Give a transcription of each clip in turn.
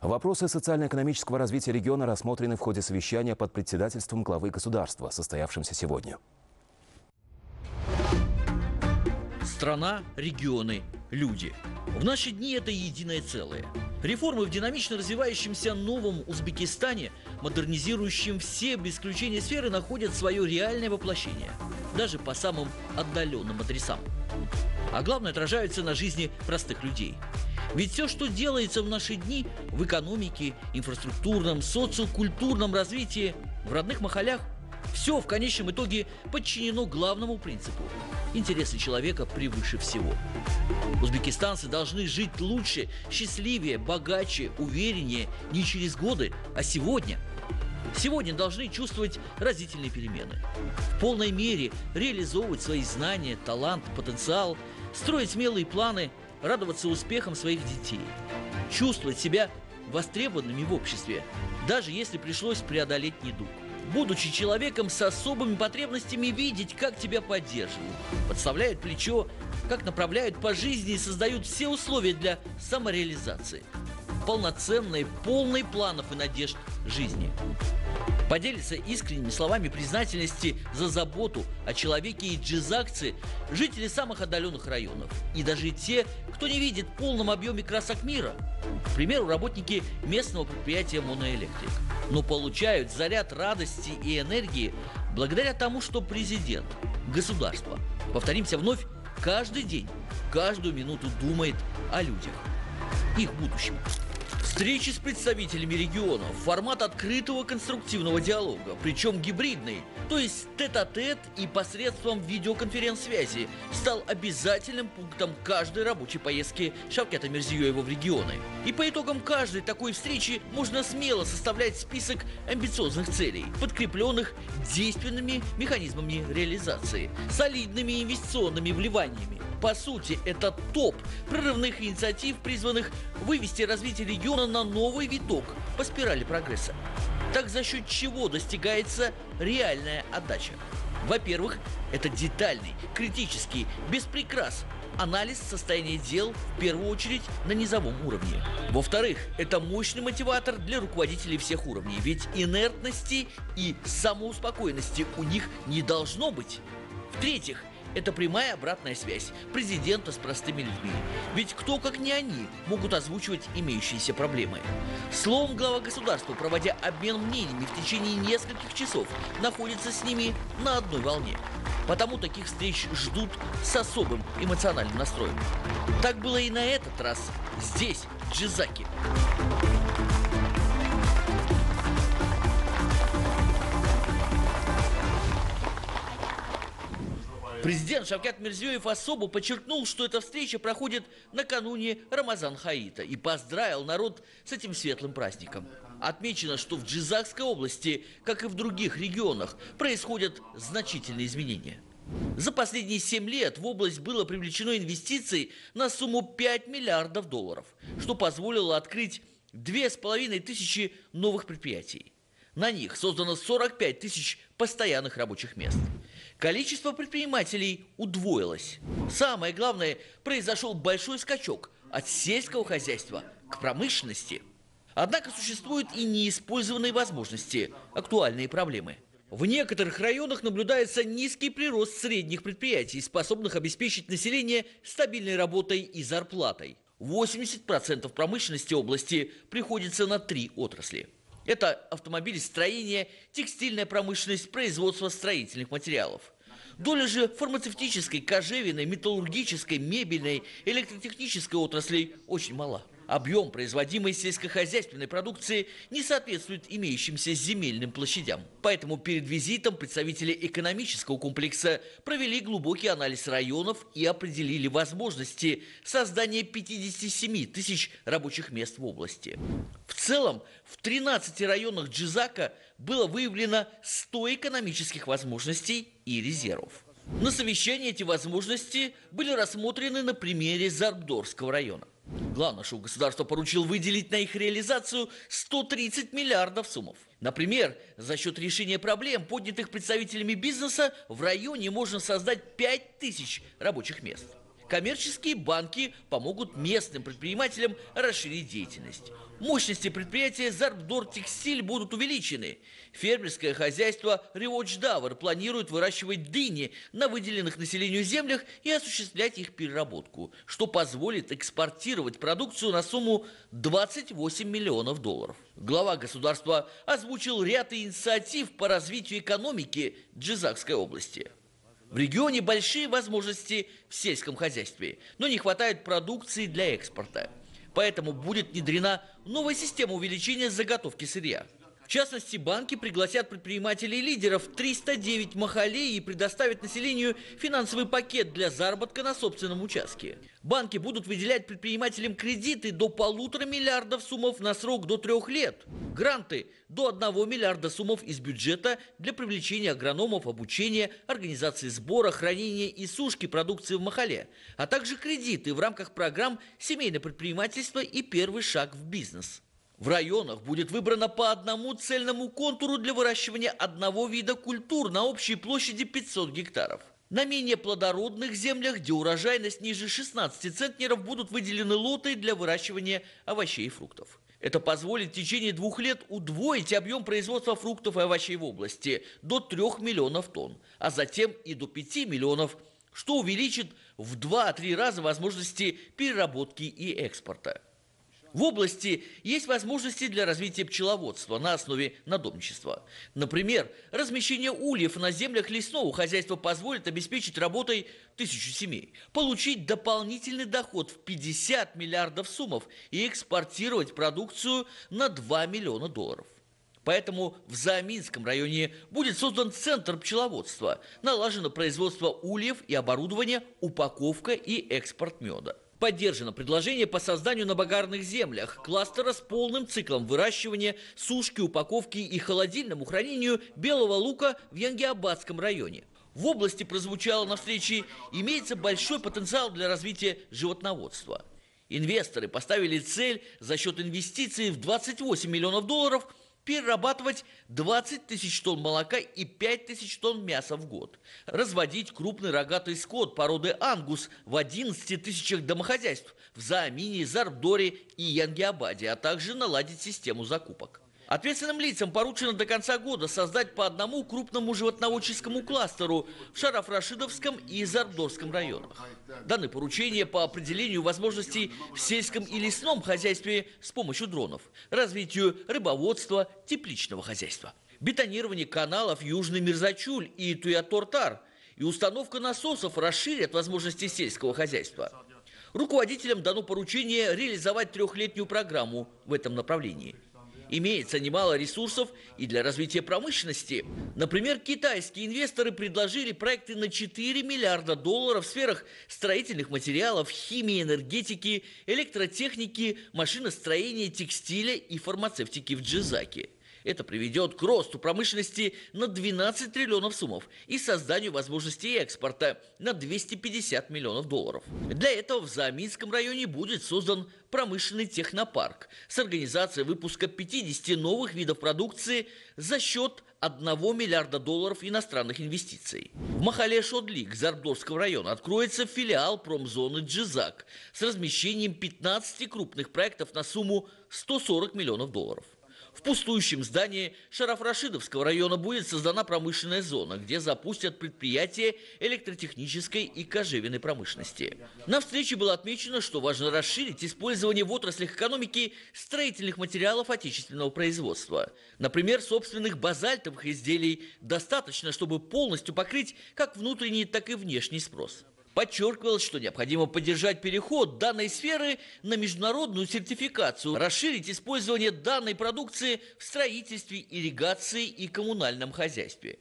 Вопросы социально-экономического развития региона рассмотрены в ходе совещания под председательством главы государства, состоявшемся сегодня. Страна, регионы, люди. В наши дни это единое целое. Реформы в динамично развивающемся новом Узбекистане, модернизирующем все без исключения сферы, находят свое реальное воплощение, даже по самым отдаленным адресам. А главное, отражаются на жизни простых людей. Ведь все, что делается в наши дни в экономике, инфраструктурном, социокультурном развитии, в родных махалях, все в конечном итоге подчинено главному принципу – интересы человека превыше всего. Узбекистанцы должны жить лучше, счастливее, богаче, увереннее не через годы, а сегодня. Сегодня должны чувствовать разительные перемены. В полной мере реализовывать свои знания, талант, потенциал, строить смелые планы – радоваться успехам своих детей, чувствовать себя востребованными в обществе, даже если пришлось преодолеть недуг. Будучи человеком с особыми потребностями, видеть, как тебя поддерживают, подставляют плечо, как направляют по жизни и создают все условия для самореализации. Полноценной, полной планов и надежд жизни поделится искренними словами признательности за заботу о человеке и джизакции жители самых отдаленных районов. И даже те, кто не видит в полном объеме красок мира. К примеру, работники местного предприятия «Моноэлектрик». Но получают заряд радости и энергии благодаря тому, что президент, государство, повторимся вновь, каждый день, каждую минуту думает о людях, их будущем. Встречи с представителями регионов, формат открытого конструктивного диалога, причем гибридный, то есть тет-а-тет и посредством видеоконференц-связи, стал обязательным пунктом каждой рабочей поездки Шавкета Мирзиёева в регионы. И по итогам каждой такой встречи можно смело составлять список амбициозных целей, подкрепленных действенными механизмами реализации, солидными инвестиционными вливаниями, по сути, это топ прорывных инициатив, призванных вывести развитие региона на новый виток по спирали прогресса. Так за счет чего достигается реальная отдача? Во-первых, это детальный, критический, без прикрас анализ состояния дел в первую очередь на низовом уровне. Во-вторых, это мощный мотиватор для руководителей всех уровней, ведь инертности и самоуспокоенности у них не должно быть. В-третьих, это прямая обратная связь президента с простыми людьми. Ведь кто, как не они, могут озвучивать имеющиеся проблемы. Словом, глава государства, проводя обмен мнениями в течение нескольких часов, находится с ними на одной волне. Потому таких встреч ждут с особым эмоциональным настроем. Так было и на этот раз здесь, в Джизаке. Президент Шавкат Мирзиёев особо подчеркнул, что эта встреча проходит накануне Рамазан Хаита и поздравил народ с этим светлым праздником. Отмечено, что в Джизакской области, как и в других регионах, происходят значительные изменения. За последние 7 лет в область было привлечено инвестиций на сумму 5 миллиардов долларов, что позволило открыть 2,5 тысячи новых предприятий. На них создано 45 тысяч постоянных рабочих мест. Количество предпринимателей удвоилось. Самое главное, произошел большой скачок от сельского хозяйства к промышленности. Однако существуют и неиспользованные возможности, актуальные проблемы. В некоторых районах наблюдается низкий прирост средних предприятий, способных обеспечить население стабильной работой и зарплатой. 80% промышленности области приходится на три отрасли – это автомобилестроение, текстильная промышленность, производство строительных материалов. Доля же фармацевтической, кожевенной, металлургической, мебельной, электротехнической отраслей очень мала. Объем производимой сельскохозяйственной продукции не соответствует имеющимся земельным площадям. Поэтому перед визитом представители экономического комплекса провели глубокий анализ районов и определили возможности создания 57 тысяч рабочих мест в области. В целом, в 13 районах Джизака было выявлено 100 экономических возможностей и резервов. На совещании эти возможности были рассмотрены на примере Зарбдорского района. Главное, что государство поручил выделить на их реализацию 130 миллиардов суммов. Например, за счет решения проблем, поднятых представителями бизнеса, в районе можно создать 5 тысяч рабочих мест. Коммерческие банки помогут местным предпринимателям расширить деятельность. Мощности предприятия Зарбдор Текстиль будут увеличены. Фермерское хозяйство Ривочдавр планирует выращивать дыни на выделенных населению землях и осуществлять их переработку, что позволит экспортировать продукцию на сумму 28 миллионов долларов. Глава государства озвучил ряд инициатив по развитию экономики Джизакской области. В регионе большие возможности в сельском хозяйстве, но не хватает продукции для экспорта. Поэтому будет внедрена новая система увеличения заготовки сырья. В частности, банки пригласят предпринимателей и лидеров 309 махалей и предоставят населению финансовый пакет для заработка на собственном участке. Банки будут выделять предпринимателям кредиты до полутора миллиардов суммов на срок до трех лет. Гранты до 1 миллиарда суммов из бюджета для привлечения агрономов, обучения, организации сбора, хранения и сушки продукции в Махале, а также кредиты в рамках программ «Семейное предпринимательство» и «Первый шаг в бизнес». В районах будет выбрано по одному цельному контуру для выращивания одного вида культур на общей площади 500 гектаров. На менее плодородных землях, где урожайность ниже 16 центнеров, будут выделены лоты для выращивания овощей и фруктов. Это позволит в течение двух лет удвоить объем производства фруктов и овощей в области до 3 миллионов тонн, а затем и до 5 миллионов, что увеличит в 2-3 раза возможности переработки и экспорта. В области есть возможности для развития пчеловодства на основе надомничества. Например, размещение ульев на землях лесного хозяйства позволит обеспечить работой тысячу семей, получить дополнительный доход в 50 миллиардов суммов и экспортировать продукцию на 2 миллиона долларов. Поэтому в Зааминском районе будет создан центр пчеловодства, налажено производство ульев и оборудование, упаковка и экспорт меда. Поддержано предложение по созданию на багарных землях кластера с полным циклом выращивания, сушки, упаковки и холодильному хранению белого лука в Янгиабадском районе. В области прозвучало на встрече имеется большой потенциал для развития животноводства. Инвесторы поставили цель за счет инвестиций в 28 миллионов долларов – перерабатывать 20 тысяч тонн молока и 5 тысяч тонн мяса в год, разводить крупный рогатый скот породы ангус в 11 тысячах домохозяйств в Заамине, Зарбдоре и Янгиабаде, а также наладить систему закупок. Ответственным лицам поручено до конца года создать по одному крупному животноводческому кластеру в Шарафрашидовском и Зардорском районах. Даны поручения по определению возможностей в сельском и лесном хозяйстве с помощью дронов, развитию рыбоводства, тепличного хозяйства, бетонирование каналов Южный Мирзачуль и Туятортар и установка насосов расширят возможности сельского хозяйства. Руководителям дано поручение реализовать трехлетнюю программу в этом направлении – Имеется немало ресурсов и для развития промышленности. Например, китайские инвесторы предложили проекты на 4 миллиарда долларов в сферах строительных материалов, химии, энергетики, электротехники, машиностроения, текстиля и фармацевтики в Джизаке. Это приведет к росту промышленности на 12 триллионов суммов и созданию возможностей экспорта на 250 миллионов долларов. Для этого в Зааминском районе будет создан промышленный технопарк с организацией выпуска 50 новых видов продукции за счет 1 миллиарда долларов иностранных инвестиций. В Махале Шодлик Зардорского района откроется филиал промзоны Джизак с размещением 15 крупных проектов на сумму 140 миллионов долларов. В пустующем здании Шарафрашидовского района будет создана промышленная зона, где запустят предприятия электротехнической и кожевенной промышленности. На встрече было отмечено, что важно расширить использование в отраслях экономики строительных материалов отечественного производства. Например, собственных базальтовых изделий достаточно, чтобы полностью покрыть как внутренний, так и внешний спрос. Подчеркивалось, что необходимо поддержать переход данной сферы на международную сертификацию, расширить использование данной продукции в строительстве, ирригации и коммунальном хозяйстве.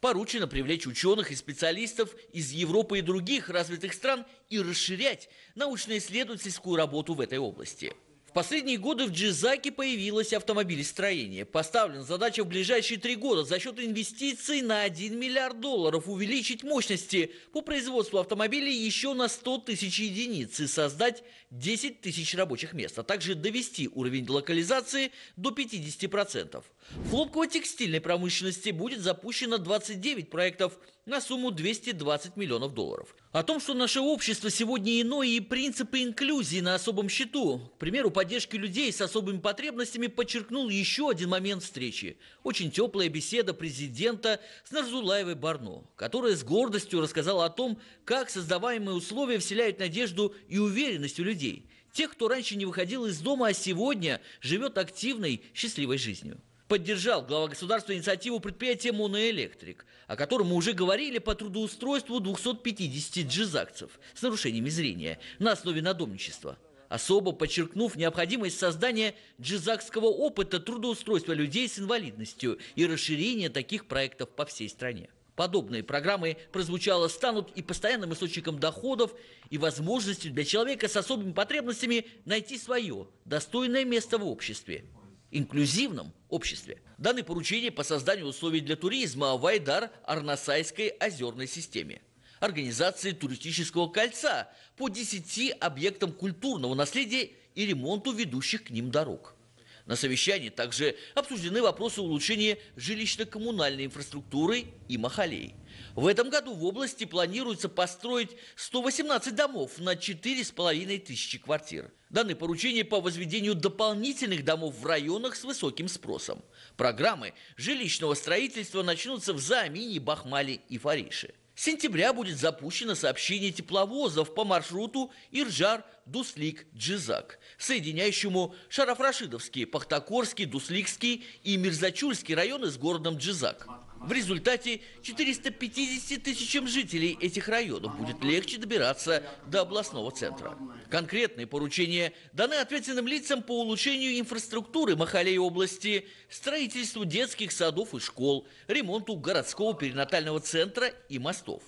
Поручено привлечь ученых и специалистов из Европы и других развитых стран и расширять научно-исследовательскую работу в этой области. В последние годы в Джизаке появилось автомобилестроение. Поставлена задача в ближайшие три года за счет инвестиций на 1 миллиард долларов увеличить мощности по производству автомобилей еще на 100 тысяч единиц и создать 10 тысяч рабочих мест, а также довести уровень локализации до 50%. В хлопково-текстильной промышленности будет запущено 29 проектов на сумму 220 миллионов долларов. О том, что наше общество сегодня иное и принципы инклюзии на особом счету, к примеру, поддержки людей с особыми потребностями, подчеркнул еще один момент встречи. Очень теплая беседа президента с Нарзулаевой Барно, которая с гордостью рассказала о том, как создаваемые условия вселяют надежду и уверенность у людей. Тех, кто раньше не выходил из дома, а сегодня живет активной, счастливой жизнью поддержал глава государства инициативу предприятия «Моноэлектрик», о котором мы уже говорили по трудоустройству 250 джизакцев с нарушениями зрения на основе надомничества особо подчеркнув необходимость создания джизакского опыта трудоустройства людей с инвалидностью и расширения таких проектов по всей стране. Подобные программы, прозвучало, станут и постоянным источником доходов, и возможностью для человека с особыми потребностями найти свое достойное место в обществе – инклюзивном обществе. Даны поручения по созданию условий для туризма в Айдар-Арнасайской озерной системе. Организации туристического кольца по 10 объектам культурного наследия и ремонту ведущих к ним дорог. На совещании также обсуждены вопросы улучшения жилищно-коммунальной инфраструктуры и махалей. В этом году в области планируется построить 118 домов на 4,5 тысячи квартир. Даны поручения по возведению дополнительных домов в районах с высоким спросом. Программы жилищного строительства начнутся в Заамине, Бахмале и Фарише. Сентября будет запущено сообщение тепловозов по маршруту Иржар-Дуслик-Джизак, соединяющему Шарафрашидовский, Пахтакорский, Дусликский и Мирзачульский районы с городом Джизак. В результате 450 тысячам жителей этих районов будет легче добираться до областного центра. Конкретные поручения даны ответственным лицам по улучшению инфраструктуры Махалей области, строительству детских садов и школ, ремонту городского перинатального центра и мостов.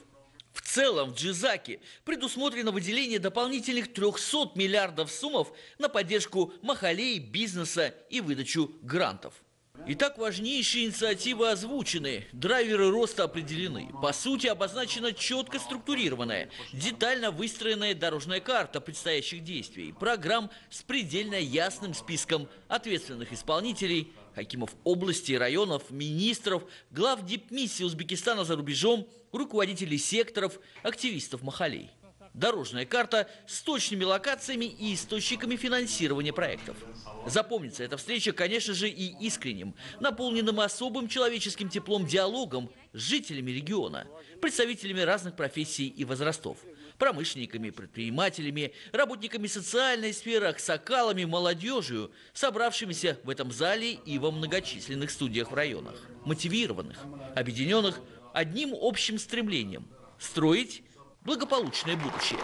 В целом в Джизаке предусмотрено выделение дополнительных 300 миллиардов суммов на поддержку махалей, бизнеса и выдачу грантов. Итак, важнейшие инициативы озвучены, драйверы роста определены. По сути, обозначена четко структурированная, детально выстроенная дорожная карта предстоящих действий, программ с предельно ясным списком ответственных исполнителей, Хакимов области, районов, министров, глав дипмиссии Узбекистана за рубежом, руководителей секторов, активистов Махалей. Дорожная карта с точными локациями и источниками финансирования проектов. Запомнится эта встреча, конечно же, и искренним, наполненным особым человеческим теплом диалогом с жителями региона, представителями разных профессий и возрастов, промышленниками, предпринимателями, работниками социальной сферы, аксакалами, молодежью, собравшимися в этом зале и во многочисленных студиях в районах, мотивированных, объединенных одним общим стремлением – строить благополучное будущее.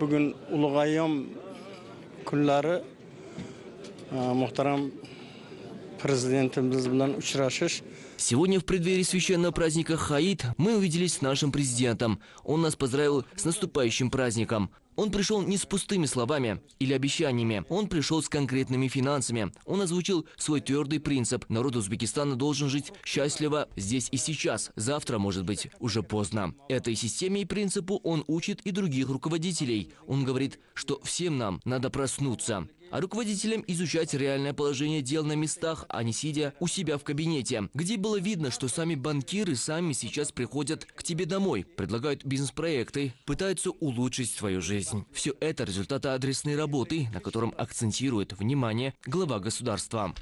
bugun ulug'ayyom kunlari muhtaram prezidentimiz bilan uchrashish Сегодня в преддверии священного праздника Хаид мы увиделись с нашим президентом. Он нас поздравил с наступающим праздником. Он пришел не с пустыми словами или обещаниями. Он пришел с конкретными финансами. Он озвучил свой твердый принцип. Народ Узбекистана должен жить счастливо здесь и сейчас. Завтра, может быть, уже поздно. Этой системе и принципу он учит и других руководителей. Он говорит, что всем нам надо проснуться а руководителям изучать реальное положение дел на местах, а не сидя у себя в кабинете, где было видно, что сами банкиры сами сейчас приходят к тебе домой, предлагают бизнес-проекты, пытаются улучшить свою жизнь. Все это результаты адресной работы, на котором акцентирует внимание глава государства.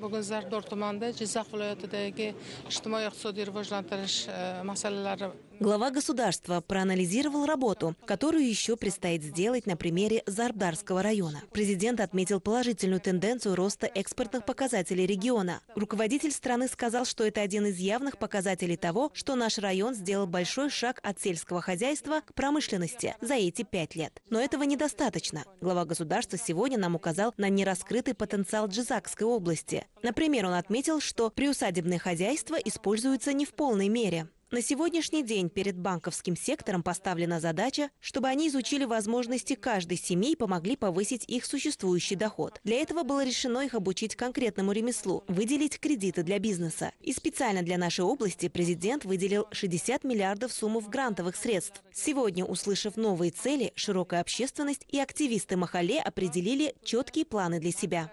bugun zardor tumanida jizzax viloyatidagi ijtimoiy iqtisodiy rivojlantirish masalalari Глава государства проанализировал работу, которую еще предстоит сделать на примере Зарбдарского района. Президент отметил положительную тенденцию роста экспортных показателей региона. Руководитель страны сказал, что это один из явных показателей того, что наш район сделал большой шаг от сельского хозяйства к промышленности за эти пять лет. Но этого недостаточно. Глава государства сегодня нам указал на нераскрытый потенциал Джизакской области. Например, он отметил, что приусадебное хозяйство используется не в полной мере. На сегодняшний день перед банковским сектором поставлена задача, чтобы они изучили возможности каждой семьи и помогли повысить их существующий доход. Для этого было решено их обучить конкретному ремеслу, выделить кредиты для бизнеса. И специально для нашей области президент выделил 60 миллиардов сумму грантовых средств. Сегодня, услышав новые цели, широкая общественность и активисты Махале определили четкие планы для себя.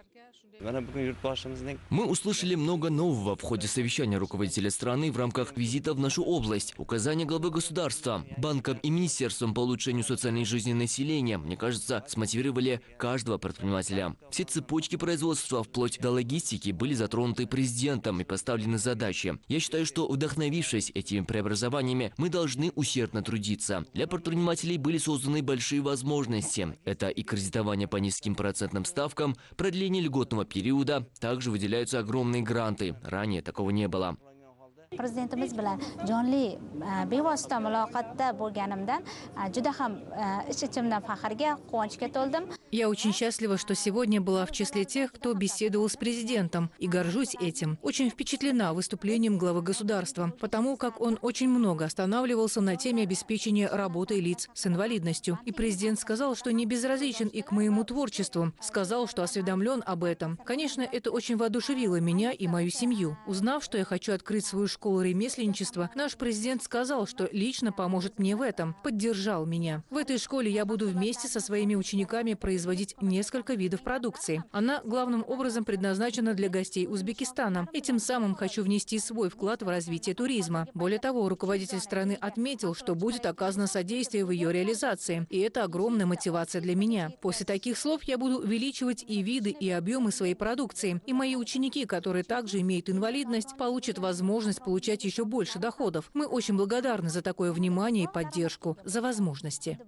Мы услышали много нового в ходе совещания руководителя страны в рамках визита в нашу область. Указания главы государства, банкам и министерствам по улучшению социальной жизни населения, мне кажется, смотивировали каждого предпринимателя. Все цепочки производства, вплоть до логистики, были затронуты президентом и поставлены задачи. Я считаю, что вдохновившись этими преобразованиями, мы должны усердно трудиться. Для предпринимателей были созданы большие возможности. Это и кредитование по низким процентным ставкам, продление льготного периода, также выделяются огромные гранты. Ранее такого не было. Prezidentimiz bilan jonli e, bevosita muloqotda bo'lganimdan e, juda ham e, ich ichimdan faxrga quvonchga to'ldim Я очень счастлива, что сегодня была в числе тех, кто беседовал с президентом, и горжусь этим. Очень впечатлена выступлением главы государства, потому как он очень много останавливался на теме обеспечения работы лиц с инвалидностью. И президент сказал, что не безразличен и к моему творчеству, сказал, что осведомлен об этом. Конечно, это очень воодушевило меня и мою семью. Узнав, что я хочу открыть свою школу ремесленничества, наш президент сказал, что лично поможет мне в этом, поддержал меня. В этой школе я буду вместе со своими учениками производить несколько видов продукции. Она главным образом предназначена для гостей Узбекистана. И тем самым хочу внести свой вклад в развитие туризма. Более того, руководитель страны отметил, что будет оказано содействие в ее реализации. И это огромная мотивация для меня. После таких слов я буду увеличивать и виды, и объемы своей продукции. И мои ученики, которые также имеют инвалидность, получат возможность получать еще больше доходов. Мы очень благодарны за такое внимание и поддержку, за возможности.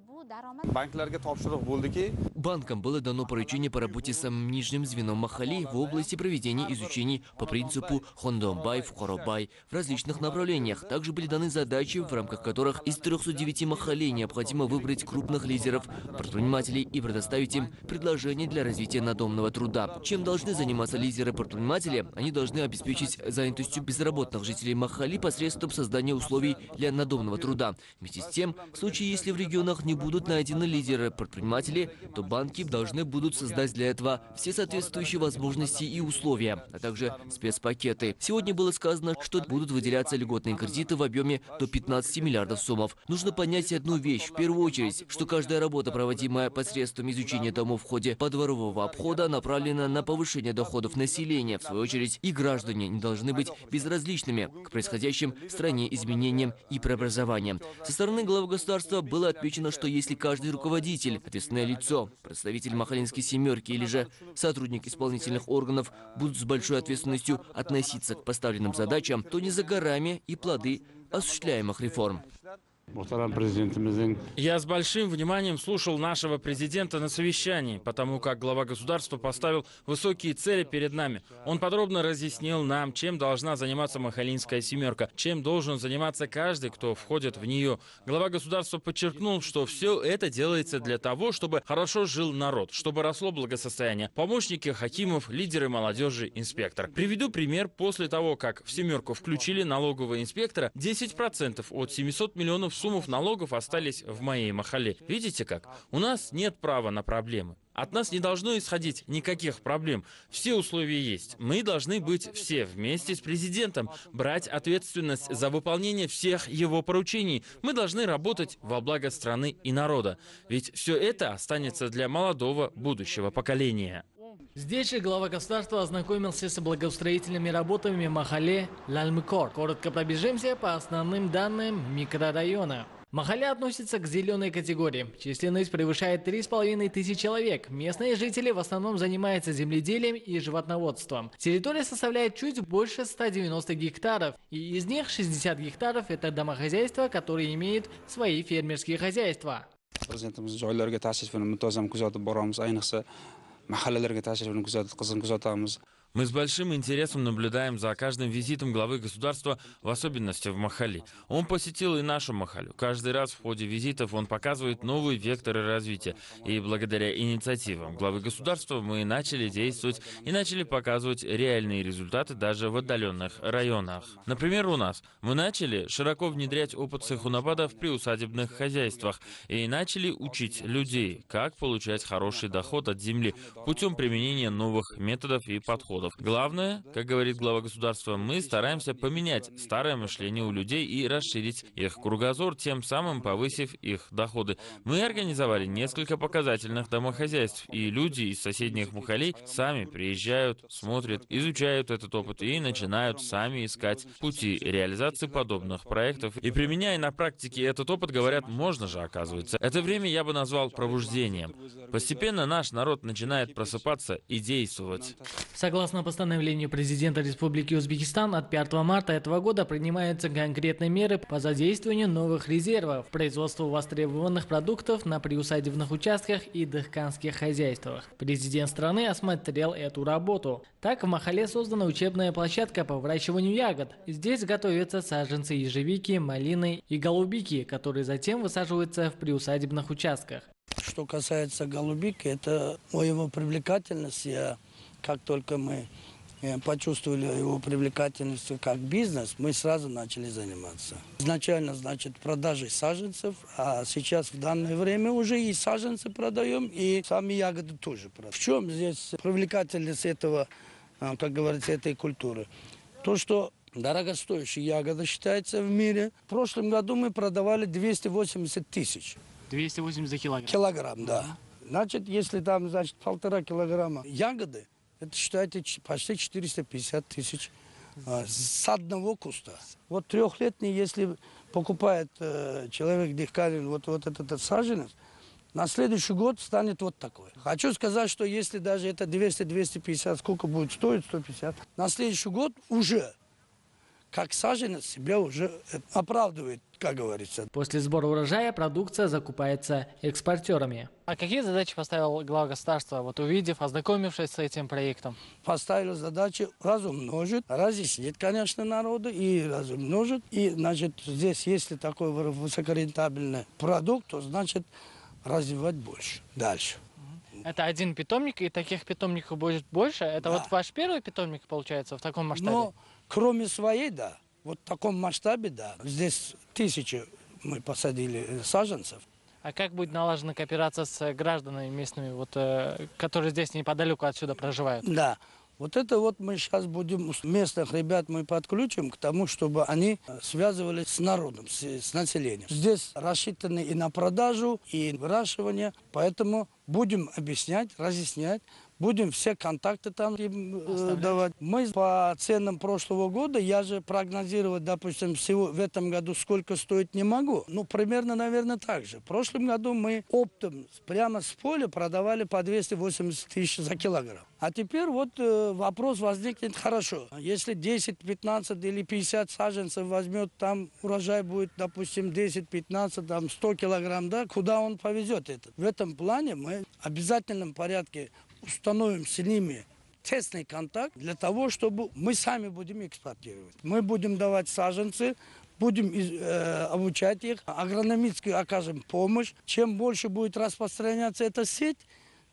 Banklarga topshiriq bo'ldiki, Банкам было дано поручение по работе с самым нижним звеном Махали в области проведения изучений по принципу Хондомбай, Фухоробай в различных направлениях. Также были даны задачи, в рамках которых из 309 Махалей необходимо выбрать крупных лидеров, предпринимателей и предоставить им предложения для развития надомного труда. Чем должны заниматься лидеры-предприниматели? Они должны обеспечить занятостью безработных жителей Махали посредством создания условий для надомного труда. Вместе с тем, в случае, если в регионах не будут найдены лидеры-предприниматели, то банки должны будут создать для этого все соответствующие возможности и условия, а также спецпакеты. Сегодня было сказано, что будут выделяться льготные кредиты в объеме до 15 миллиардов сомов. Нужно понять одну вещь. В первую очередь, что каждая работа, проводимая посредством изучения домов в ходе подворового обхода, направлена на повышение доходов населения. В свою очередь, и граждане не должны быть безразличными к происходящим в стране изменениям и преобразованиям. Со стороны главы государства было отмечено, что если каждый руководитель, ответственное лицо, представитель Махалинской семерки или же сотрудник исполнительных органов будут с большой ответственностью относиться к поставленным задачам, то не за горами и плоды осуществляемых реформ. Я с большим вниманием слушал нашего президента на совещании, потому как глава государства поставил высокие цели перед нами. Он подробно разъяснил нам, чем должна заниматься Махалинская семерка, чем должен заниматься каждый, кто входит в нее. Глава государства подчеркнул, что все это делается для того, чтобы хорошо жил народ, чтобы росло благосостояние. Помощники хакимов, лидеры молодежи, инспектор. Приведу пример. После того, как в семерку включили налогового инспектора, 10% от 700 миллионов суммов налогов остались в моей махале. Видите как? У нас нет права на проблемы. От нас не должно исходить никаких проблем. Все условия есть. Мы должны быть все вместе с президентом, брать ответственность за выполнение всех его поручений. Мы должны работать во благо страны и народа. Ведь все это останется для молодого будущего поколения. Здесь же глава государства ознакомился с благоустроительными работами Махале Лальмыкор. Коротко пробежимся по основным данным микрорайона. Махаля относится к зеленой категории. Численность превышает 3,5 тысяч человек. Местные жители в основном занимаются земледелием и животноводством. Территория составляет чуть больше 190 гектаров. И из них 60 гектаров это домохозяйства, которые имеют свои фермерские хозяйства. Mahallalarga tashrifini kuzatib, qizg'in kuzatamiz. Мы с большим интересом наблюдаем за каждым визитом главы государства, в особенности в Махали. Он посетил и нашу Махалю. Каждый раз в ходе визитов он показывает новые векторы развития. И благодаря инициативам главы государства мы начали действовать и начали показывать реальные результаты даже в отдаленных районах. Например, у нас мы начали широко внедрять опыт Сахунабада в приусадебных хозяйствах и начали учить людей, как получать хороший доход от земли путем применения новых методов и подходов. Главное, как говорит глава государства, мы стараемся поменять старое мышление у людей и расширить их кругозор, тем самым повысив их доходы. Мы организовали несколько показательных домохозяйств, и люди из соседних мухалей сами приезжают, смотрят, изучают этот опыт и начинают сами искать пути реализации подобных проектов. И применяя на практике этот опыт, говорят, можно же, оказывается. Это время я бы назвал пробуждением. Постепенно наш народ начинает просыпаться и действовать. Согласно постановлению президента Республики Узбекистан, от 5 марта этого года принимаются конкретные меры по задействованию новых резервов, производству востребованных продуктов на приусадебных участках и дыхканских хозяйствах. Президент страны осмотрел эту работу. Так, в Махале создана учебная площадка по выращиванию ягод. Здесь готовятся саженцы ежевики, малины и голубики, которые затем высаживаются в приусадебных участках. Что касается голубики, это о его привлекательности. Я, как только мы э, почувствовали его привлекательность как бизнес, мы сразу начали заниматься. Изначально, значит, продажей саженцев, а сейчас в данное время уже и саженцы продаем, и сами ягоды тоже продаем. В чем здесь привлекательность этого, э, как говорится, этой культуры? То, что дорогостоящая ягода считается в мире. В прошлом году мы продавали 280 тысяч. 280 за килограмм. Килограмм, да. Значит, если там, значит, полтора килограмма ягоды, это считайте почти 450 тысяч а, с одного куста. Вот трехлетний, если покупает э, человек дихкалин вот, вот этот, этот саженец, на следующий год станет вот такой. Хочу сказать, что если даже это 200-250, сколько будет стоить, 150, на следующий год уже как саженец себя уже э, оправдывает, как говорится. После сбора урожая продукция закупается экспортерами. А какие задачи поставил глава государства, вот увидев, ознакомившись с этим проектом? Поставили задачу разумножить, разъяснить, конечно, народу и разумножить. И, значит, здесь, если такой высокорентабельный продукт, то, значит, развивать больше, дальше. Это один питомник, и таких питомников будет больше? Это вот ваш первый питомник, получается, в таком масштабе? Но кроме своей, да, вот в таком масштабе, да. Здесь тысячи мы посадили э, саженцев. А как будет налажена кооперация с гражданами местными, вот, э, которые здесь неподалеку отсюда проживают? Да. Вот это вот мы сейчас будем, местных ребят мы подключим к тому, чтобы они э, связывались с народом, с, с населением. Здесь рассчитаны и на продажу, и выращивание, поэтому будем объяснять, разъяснять, будем все контакты там им э, давать. Мы по ценам прошлого года, я же прогнозировать, допустим, всего в этом году сколько стоит не могу. Ну, примерно, наверное, так же. В прошлом году мы оптом прямо с поля продавали по 280 тысяч за килограмм. А теперь вот э, вопрос возникнет хорошо. Если 10, 15 или 50 саженцев возьмет, там урожай будет, допустим, 10, 15, там 100 килограмм, да, куда он повезет этот? В этом плане мы в обязательном порядке установим с ними тесный контакт для того, чтобы мы сами будем экспортировать. Мы будем давать саженцы, будем э, обучать их, агрономическую окажем помощь. Чем больше будет распространяться эта сеть,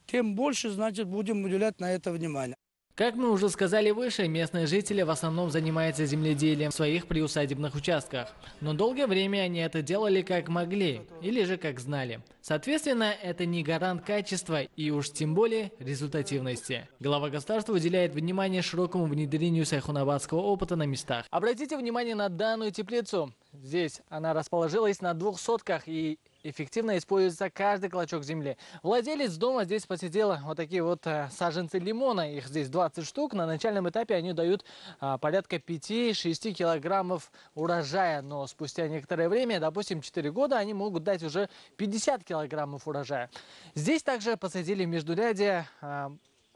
тем больше, значит, будем уделять на это внимание. Как мы уже сказали выше, местные жители в основном занимаются земледелием в своих приусадебных участках. Но долгое время они это делали как могли, или же как знали. Соответственно, это не гарант качества и уж тем более результативности. Глава государства уделяет внимание широкому внедрению сайхунабадского опыта на местах. Обратите внимание на данную теплицу. Здесь она расположилась на двух сотках и эффективно используется каждый клочок земли. Владелец дома здесь посидел вот такие вот э, саженцы лимона. Их здесь 20 штук. На начальном этапе они дают а, порядка 5-6 килограммов урожая. Но спустя некоторое время, допустим 4 года, они могут дать уже 50 килограммов урожая. Здесь также посадили в междурядье а,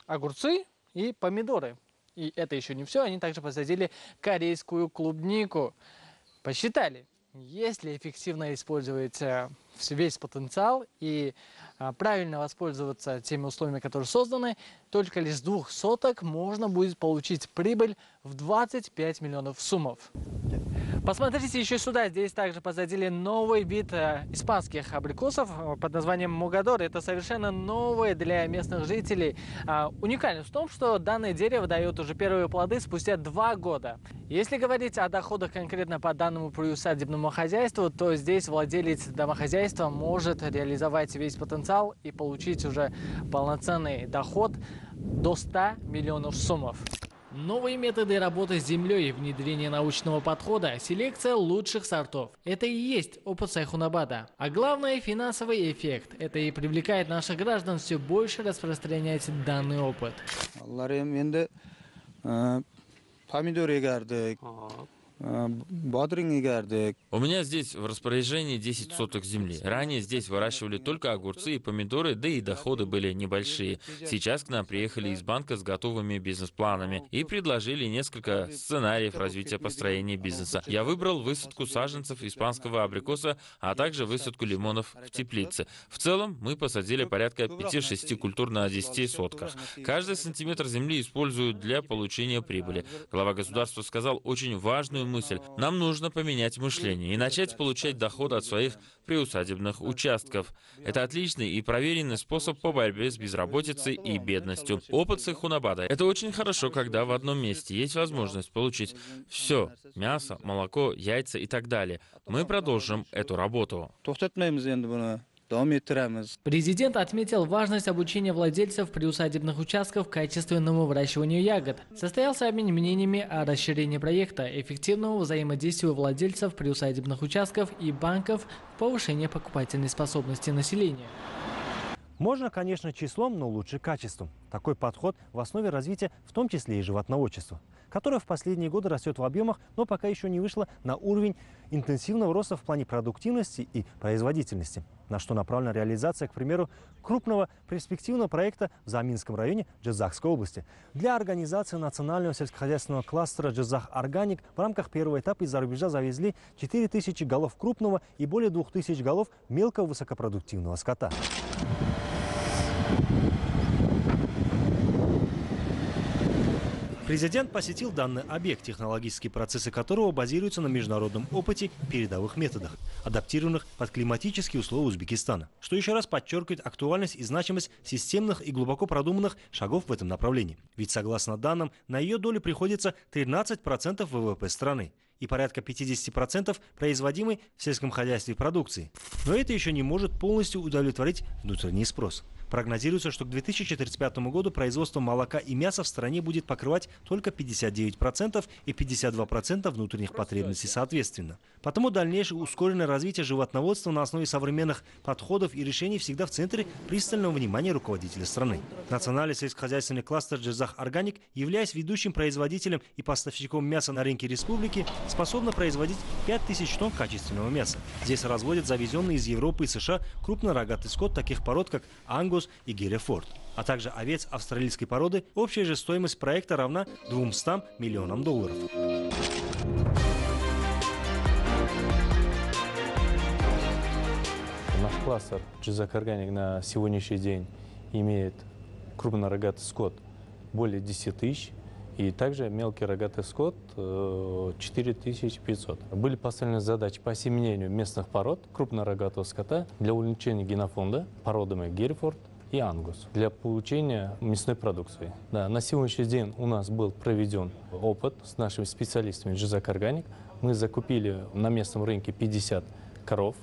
огурцы и помидоры. И это еще не все. Они также посадили корейскую клубнику. Посчитали. Если эффективно использовать э, весь потенциал и а, правильно воспользоваться теми условиями, которые созданы, только лишь с двух соток можно будет получить прибыль в 25 миллионов суммов. Посмотрите еще сюда. Здесь также посадили новый вид э, испанских абрикосов э, под названием Мугадор. Это совершенно новое для местных жителей. А, уникальность в том, что данное дерево дает уже первые плоды спустя два года. Если говорить о доходах конкретно по данному приусадебному хозяйству, то здесь владелец домохозяйства может реализовать весь потенциал и получить уже полноценный доход до 100 миллионов суммов. Новые методы работы с землей, внедрение научного подхода, селекция лучших сортов. Это и есть опыт Сайхунабада. А главное – финансовый эффект. Это и привлекает наших граждан все больше распространять данный опыт. У меня здесь в распоряжении 10 соток земли. Ранее здесь выращивали только огурцы и помидоры, да и доходы были небольшие. Сейчас к нам приехали из банка с готовыми бизнес-планами и предложили несколько сценариев развития построения бизнеса. Я выбрал высадку саженцев испанского абрикоса, а также высадку лимонов в теплице. В целом мы посадили порядка 5-6 культур на 10 сотках. Каждый сантиметр земли используют для получения прибыли. Глава государства сказал очень важную мысль. Нам нужно поменять мышление и начать получать доход от своих приусадебных участков. Это отличный и проверенный способ по борьбе с безработицей и бедностью. Опыт Сайхунабада. Это очень хорошо, когда в одном месте есть возможность получить все. Мясо, молоко, яйца и так далее. Мы продолжим эту работу. Президент отметил важность обучения владельцев приусадебных участков качественному выращиванию ягод. Состоялся обмен мнениями о расширении проекта, эффективного взаимодействия владельцев приусадебных участков и банков в повышении покупательной способности населения. Можно, конечно, числом, но лучше качеством. Такой подход в основе развития, в том числе и животноводчества которая в последние годы растет в объемах, но пока еще не вышла на уровень интенсивного роста в плане продуктивности и производительности, на что направлена реализация, к примеру, крупного перспективного проекта в Заминском районе Джазахской области. Для организации национального сельскохозяйственного кластера Джазах Органик в рамках первого этапа из-за рубежа завезли 4000 голов крупного и более 2000 голов мелкого высокопродуктивного скота. Президент посетил данный объект, технологические процессы которого базируются на международном опыте передовых методах, адаптированных под климатические условия Узбекистана, что еще раз подчеркивает актуальность и значимость системных и глубоко продуманных шагов в этом направлении. Ведь согласно данным, на ее долю приходится 13% ВВП страны и порядка 50% производимой в сельском хозяйстве продукции. Но это еще не может полностью удовлетворить внутренний спрос. Прогнозируется, что к 2045 году производство молока и мяса в стране будет покрывать только 59% и 52% внутренних потребностей соответственно. Потому дальнейшее ускоренное развитие животноводства на основе современных подходов и решений всегда в центре пристального внимания руководителя страны. Национальный сельскохозяйственный кластер Джезах Органик, являясь ведущим производителем и поставщиком мяса на рынке республики, способна производить 5000 тонн качественного мяса. Здесь разводят завезенный из Европы и США крупнорогатый скот таких пород, как ангус, Ангус и Герефорд, а также овец австралийской породы, общая же стоимость проекта равна 200 миллионам долларов. Наш кластер Джизак Органик на сегодняшний день имеет крупнорогатый скот более 10 тысяч, и также мелкий рогатый скот 4500. Э, Были поставлены задачи по осеменению местных пород крупнорогатого скота для увеличения генофонда породами Герфорд, и ангус для получения мясной продукции. Да, на сегодняшний день у нас был проведен опыт с нашими специалистами Джизак Органик. Мы закупили на местном рынке 50 коров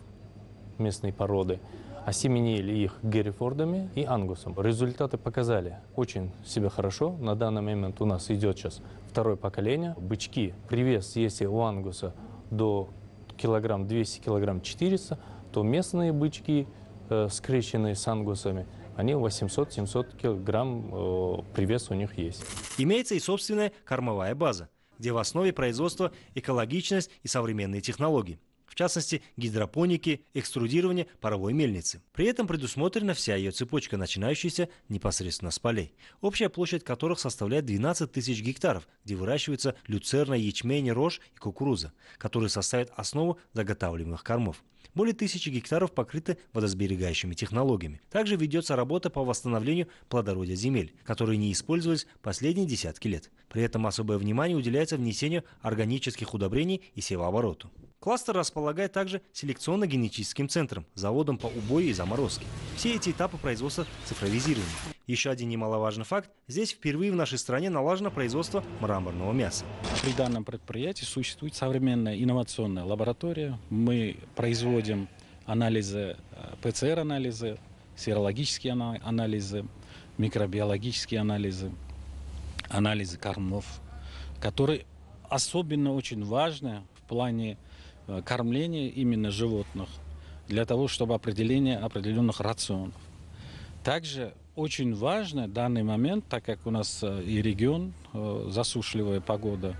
местной породы, осеменили их Геррифордами и ангусом. Результаты показали очень себя хорошо. На данный момент у нас идет сейчас второе поколение. Бычки, привес, если у ангуса до килограмм 200, килограмм 400, то местные бычки, э, скрещенные с ангусами, они 800-700 килограмм э, привес у них есть. Имеется и собственная кормовая база, где в основе производства экологичность и современные технологии. Частности гидропоники, экструдирование паровой мельницы. При этом предусмотрена вся ее цепочка, начинающаяся непосредственно с полей, общая площадь которых составляет 12 тысяч гектаров, где выращиваются люцерна, ячмень, рожь и кукуруза, которые составят основу заготавливаемых кормов. Более тысячи гектаров покрыты водосберегающими технологиями. Также ведется работа по восстановлению плодородия земель, которые не использовались последние десятки лет. При этом особое внимание уделяется внесению органических удобрений и севообороту. Кластер располагает также селекционно-генетическим центром, заводом по убою и заморозке. Все эти этапы производства цифровизированы. Еще один немаловажный факт – здесь впервые в нашей стране налажено производство мраморного мяса. При данном предприятии существует современная инновационная лаборатория. Мы производим анализы, э, ПЦР-анализы, серологические анализы, микробиологические анализы, анализы кормов, которые особенно очень важны в плане э, кормления именно животных для того, чтобы определение определенных рационов. Также очень важно в данный момент, так как у нас э, и регион, э, засушливая погода,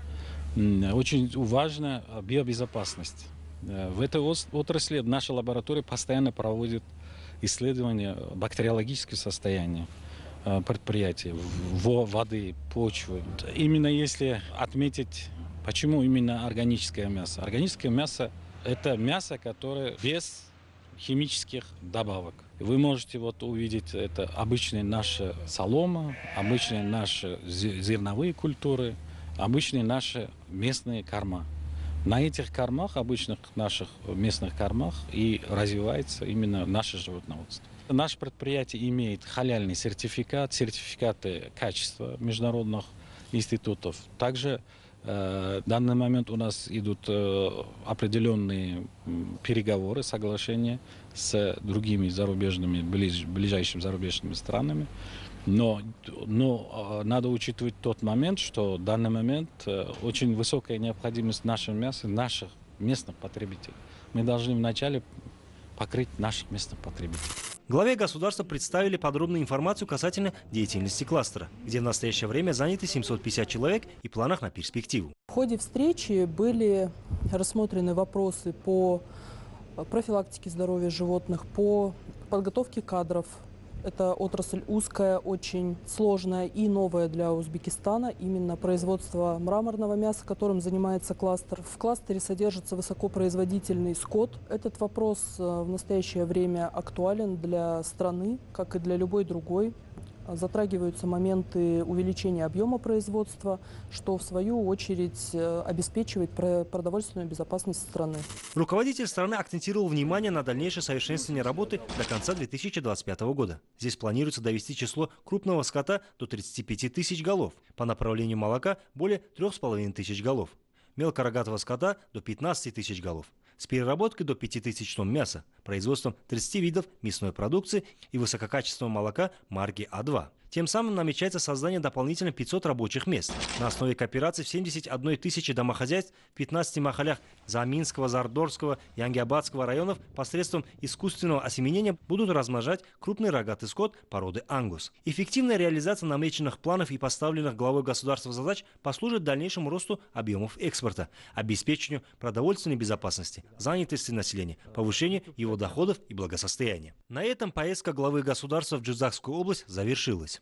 очень важна биобезопасность. В этой отрасли наша лаборатория постоянно проводит исследования бактериологического состояния предприятия, воды, почвы. Именно если отметить Почему именно органическое мясо? Органическое мясо – это мясо, которое без химических добавок. Вы можете вот увидеть это обычные наши солома, обычные наши зерновые культуры, обычные наши местные корма. На этих кормах, обычных наших местных кормах, и развивается именно наше животноводство. Наше предприятие имеет халяльный сертификат, сертификаты качества международных институтов. Также в данный момент у нас идут э, определенные переговоры, соглашения с другими зарубежными, ближ, ближайшими зарубежными странами. Но, но э, надо учитывать тот момент, что в данный момент очень высокая необходимость нашего мяса, наших местных потребителей. Мы должны вначале покрыть наших местных потребителей. Главе государства представили подробную информацию касательно деятельности кластера, где в настоящее время заняты 750 человек и планах на перспективу. В ходе встречи были рассмотрены вопросы по профилактике здоровья животных, по подготовке кадров это отрасль узкая, очень сложная и новая для Узбекистана. Именно производство мраморного мяса, которым занимается кластер. В кластере содержится высокопроизводительный скот. Этот вопрос э, в настоящее время актуален для страны, как и для любой другой затрагиваются моменты увеличения объема производства, что в свою очередь э, обеспечивает продовольственную безопасность страны. Руководитель страны акцентировал внимание на дальнейшее совершенствование работы до конца 2025 года. Здесь планируется довести число крупного скота до 35 тысяч голов, по направлению молока более 3,5 тысяч голов, мелкорогатого скота до 15 тысяч голов с переработкой до 5000 тонн мяса, производством 30 видов мясной продукции и высококачественного молока марки А2. Тем самым намечается создание дополнительно 500 рабочих мест. На основе кооперации в 71 тысячи домохозяйств в 15 махалях Заминского, Зардорского и Ангиабадского районов посредством искусственного осеменения будут размножать крупный рогатый скот породы ангус. Эффективная реализация намеченных планов и поставленных главой государства задач послужит дальнейшему росту объемов экспорта, обеспечению продовольственной безопасности, занятости населения, повышению его доходов и благосостояния. На этом поездка главы государства в Джузакскую область завершилась.